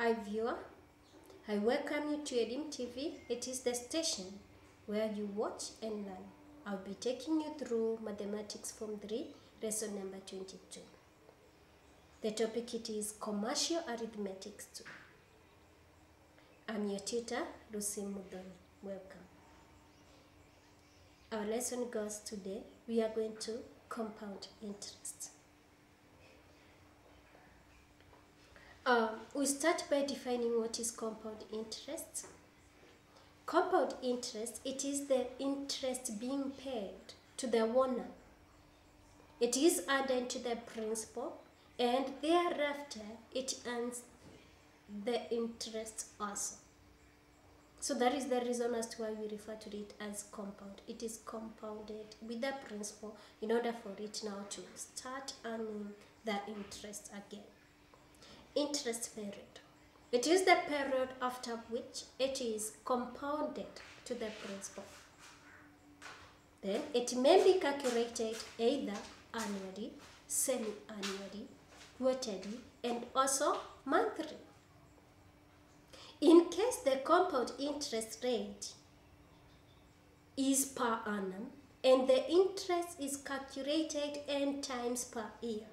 Hi viewer, I welcome you to Elimu TV. It is the station where you watch and learn. I'll be taking you through Mathematics Form 3, lesson number 22. The topic it is Commercial Arithmetics 2. I'm your tutor, Lucy Mudon. Welcome. Our lesson goes today, we are going to compound interest. Um, we start by defining what is compound interest. Compound interest, it is the interest being paid to the owner. It is added to the principal and thereafter it earns the interest also. So that is the reason as to why we refer to it as compound. It is compounded with the principal in order for it now to start earning the interest again. Interest period. It is the period after which it is compounded to the principal. Then it may be calculated either annually, semi-annually, quarterly, and also monthly. In case the compound interest rate is per annum and the interest is calculated n times per year,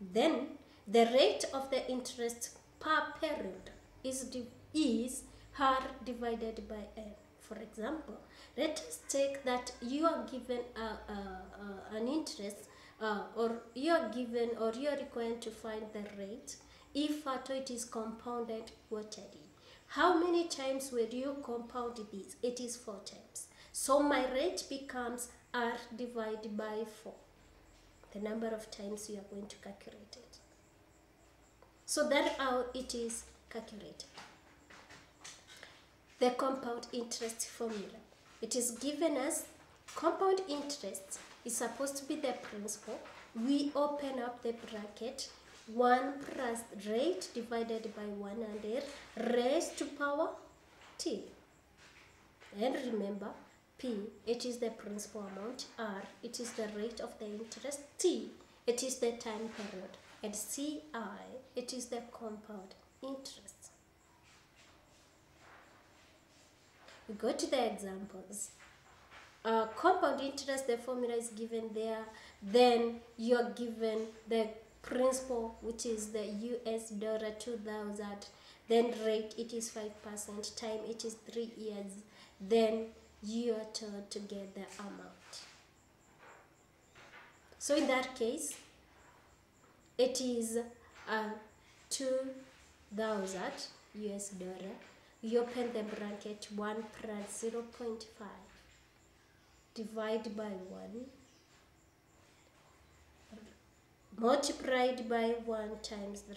then the rate of the interest per period is, is r divided by n. For example, let us take that you are given a, a, a, an interest uh, or you are given or you are required to find the rate if at all it is compounded quarterly. How many times will you compound this? It is four times. So my rate becomes r divided by 4. The number of times you are going to calculate it. So that how it is calculated. The compound interest formula. It is given as compound interest is supposed to be the principal. We open up the bracket 1 plus rate divided by 100 raised to power t. And remember, P, it is the principal amount, R, it is the rate of the interest, T, it is the time period, and CI, it is the compound interest. We go to the examples. Uh, compound interest, the formula is given there. Then you're given the principal, which is the US dollar 2000. Then rate, it is 5%. Time, it is 3 years. Then you are told to get the amount. So in that case, it is uh, 2000 US dollar. You open the bracket 1 plus 0 0.5 divide by 1 multiplied by 1 times 3.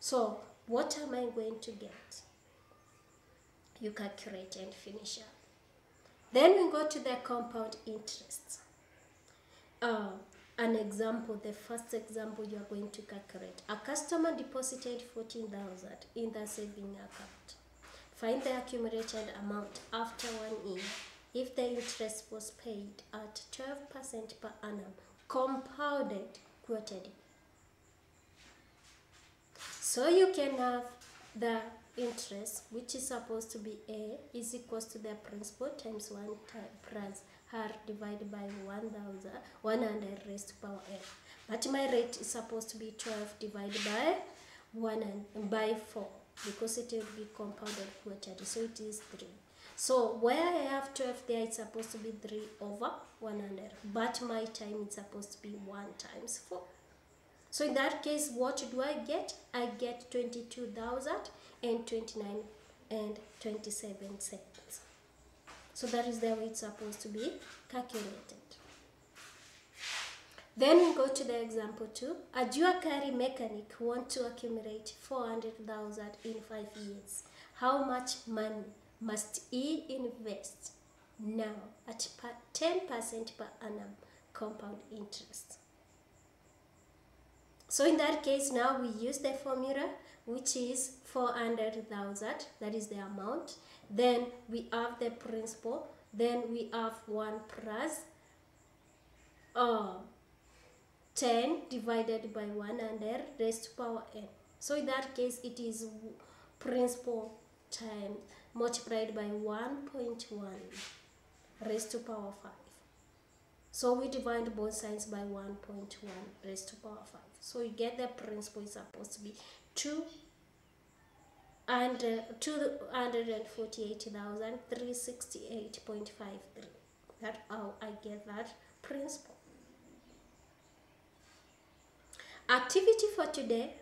So what am I going to get? You calculate and finish up. Then we go to the compound interest. Uh, an example, the first example you are going to calculate. A customer deposited 14,000 in the saving account. Find the accumulated amount after one year if the interest was paid at 12% per annum, compounded quarterly. So you can have the interest, which is supposed to be A, is equals to the principal times 1 plus R divided by 1000, 100 raised to power n. But my rate is supposed to be 12 divided by 1 and by 4 because it will be compounded quarterly, so it is 3. So where I have 12 there, it's supposed to be 3 over 100. But my time is supposed to be 1 times 4. So in that case, what do I get? I get 22,029 and 27 cents. So that is the way it's supposed to be calculated. Then we go to the example 2. A jewelry mechanic wants to accumulate 400,000 in 5 years. How much money must he invest now at 10% per annum compound interest? So in that case, now we use the formula, which is 400,000, that is the amount. Then we have the principal. Then we have 1 plus uh, 10 divided by 100 raised to power n. So in that case, it is principal times multiplied by 1.1 raised to power 5. So we divide both sides by 1.1 raised to power 5. So you get the principal is supposed to be 2 and uh, 248,368.53. That's how I get that principal. Activity for today.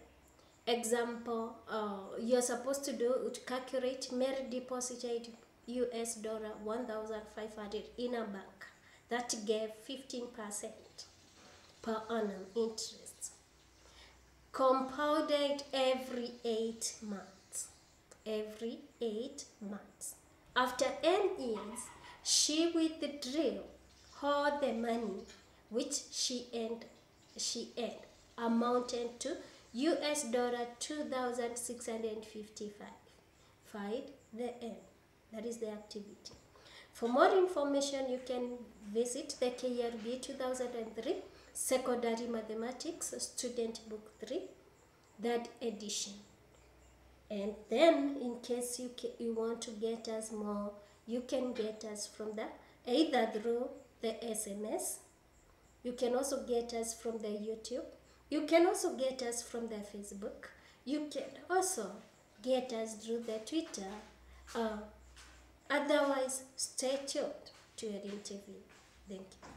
Example, uh, you're supposed to do to calculate Mary deposited US dollar 1,500 in a bank that gave 15% per annum interest, compounded every eight months. Every eight months. After n years, she withdrew all the money which she earned, she earned amounted to US dollar 2655. Find the n. That is the activity. For more information, you can visit the KLB 2003 Secondary Mathematics Student Book 3, that edition. And then, in case you, you want to get us more, you can get us from the either through the SMS. You can also get us from the YouTube. You can also get us from the Facebook. You can also get us through the Twitter. Uh, Otherwise, stay tuned to your interview. Thank you.